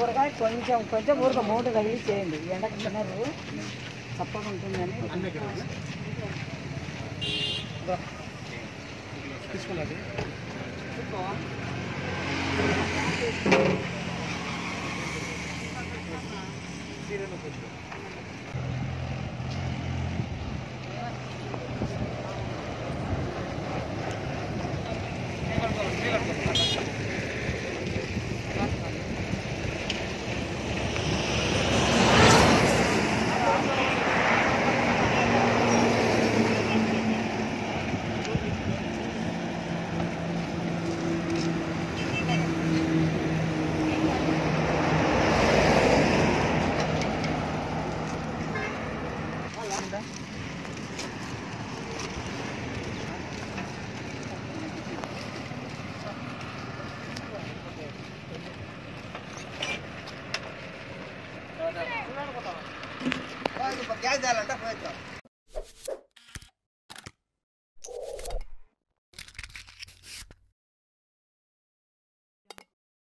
ఊరగాయ కొంచెం కొంచెం ఊరక మూట తగిలి చేయండి. ఎండకు తినరు. చప్పగా ఉంటుందని. తీసుకున్నది serial ada. Jangan jalan tak boleh tak.